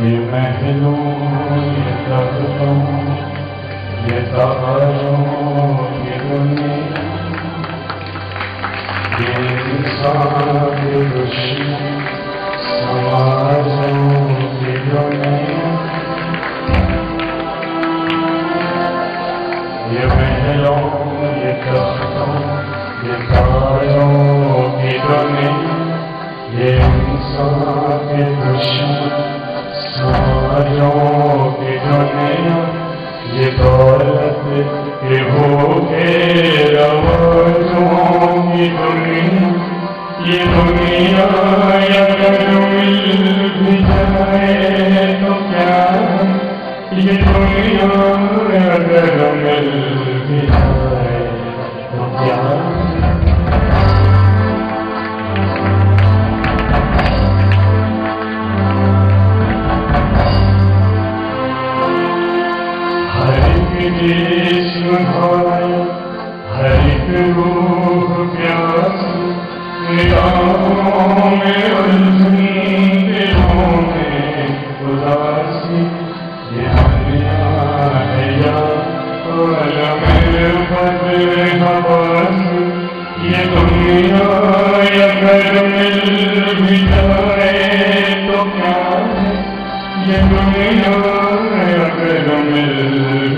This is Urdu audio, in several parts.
یہ محلوں یہ تختوں یہ تاروں کی دنیا یہ انسان کی دشمن سماجوں کی دنیا یہ محلوں یہ تختوں یہ تاروں کی دنیا یہ انسان کے دشمن دولت کے بھوکے روزوں کی دنیا یہ دنیا اگر مل بھی جائے تو کیا یہ دنیا یہ دنیا اگر مل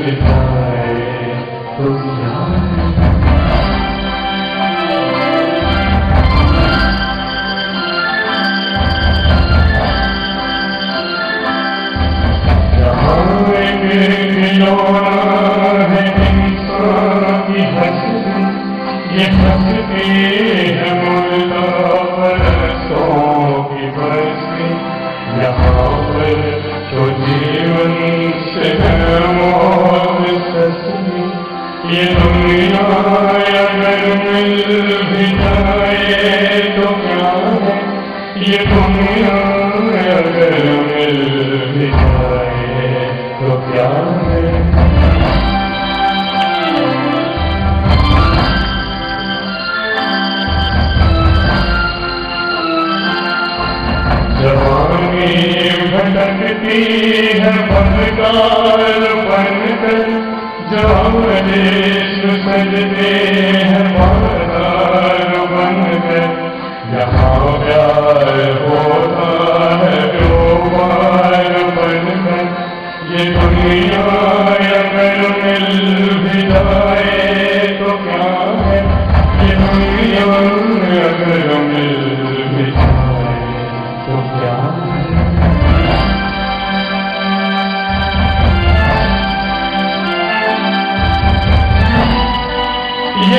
بھی یہ ہستی ہے مردہ پرستوں کی بستی یہاں پر جو جیون سے ہے موت سستی، یہ دنیا اگر مل بھی جائے تو کیا ہے؟ یہ دنیا میں بھٹکتی ہے بندگار بن کر جو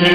یہ